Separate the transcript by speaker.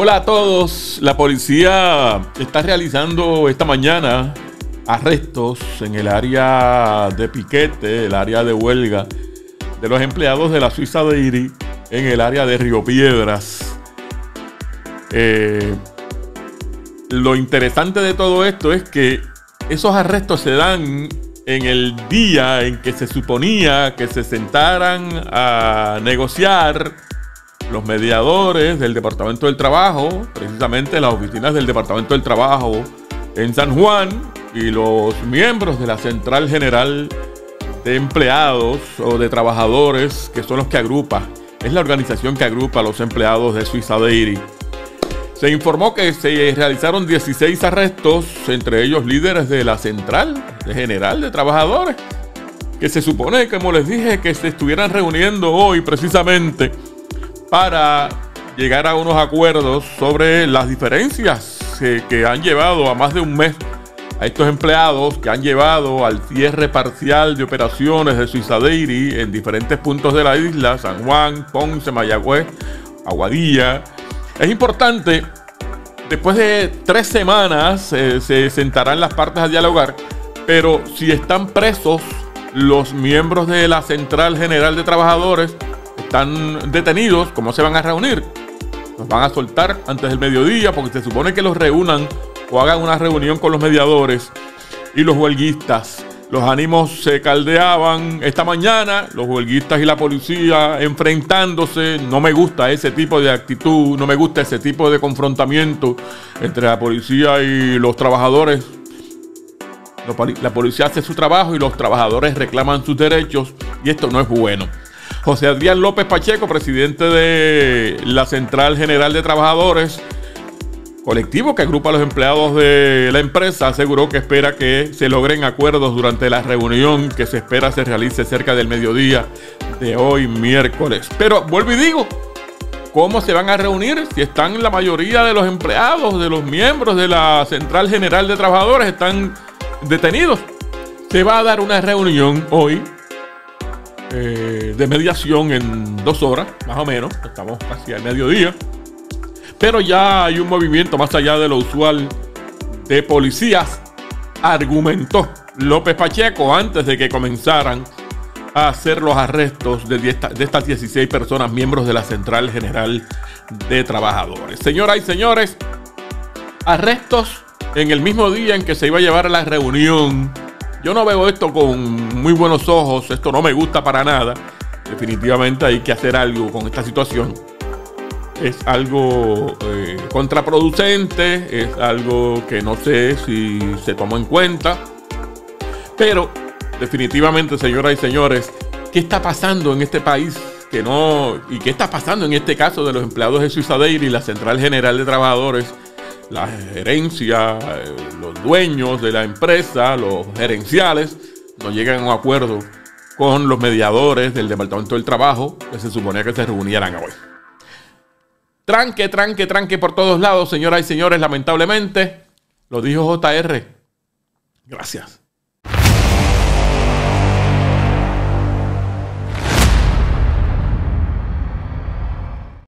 Speaker 1: Hola a todos. La policía está realizando esta mañana arrestos en el área de piquete, el área de huelga de los empleados de la Suiza de Iri en el área de Río Piedras. Eh, lo interesante de todo esto es que esos arrestos se dan en el día en que se suponía que se sentaran a negociar los mediadores del Departamento del Trabajo, precisamente las oficinas del Departamento del Trabajo en San Juan y los miembros de la Central General de Empleados o de Trabajadores, que son los que agrupa, es la organización que agrupa a los empleados de Suiza Dairy. Se informó que se realizaron 16 arrestos, entre ellos líderes de la Central General de Trabajadores, que se supone, como les dije, que se estuvieran reuniendo hoy precisamente para llegar a unos acuerdos sobre las diferencias que, han llevado a más de un mes a estos empleados que han llevado al cierre parcial de operaciones de Suiza Dairy en diferentes puntos de la isla, San Juan, Ponce, Mayagüez, Aguadilla. Es importante, después de tres semanas eh, se sentarán las partes a dialogar, pero si están presos los miembros de la Central General de Trabajadores, están detenidos, ¿cómo se van a reunir? Los van a soltar antes del mediodía porque se supone que los reúnan o hagan una reunión con los mediadores y los huelguistas. Los ánimos se caldeaban esta mañana, los huelguistas y la policía enfrentándose. No me gusta ese tipo de actitud, no me gusta ese tipo de confrontamiento entre la policía y los trabajadores. La policía hace su trabajo y los trabajadores reclaman sus derechos y esto no es bueno. José Adrián López Pacheco, presidente de la Central General de Trabajadores, colectivo que agrupa a los empleados de la empresa, aseguró que espera que se logren acuerdos durante la reunión que se espera se realice cerca del mediodía de hoy miércoles. Pero vuelvo y digo, ¿cómo se van a reunir si están la mayoría de los empleados, de los miembros de la Central General de Trabajadores están detenidos? Se va a dar una reunión hoy eh, de mediación en dos horas, más o menos. Estamos casi al mediodía. Pero ya hay un movimiento más allá de lo usual de policías, argumentó López Pacheco antes de que comenzaran a hacer los arrestos de, de estas 16 personas, miembros de la Central General de Trabajadores. Señoras y señores, arrestos en el mismo día en que se iba a llevar la reunión yo no veo esto con muy buenos ojos, esto no me gusta para nada. Definitivamente hay que hacer algo con esta situación. Es algo eh, contraproducente, es algo que no sé si se tomó en cuenta. Pero definitivamente, señoras y señores, ¿qué está pasando en este país? Que no, y qué está pasando en este caso de los empleados de Suiza y la Central General de Trabajadores la gerencia, eh, los dueños de la empresa, los gerenciales, no llegan a un acuerdo con los mediadores del Departamento del Trabajo que se suponía que se reunieran hoy. Tranque, tranque, tranque por todos lados, señoras y señores, lamentablemente, lo dijo JR. Gracias.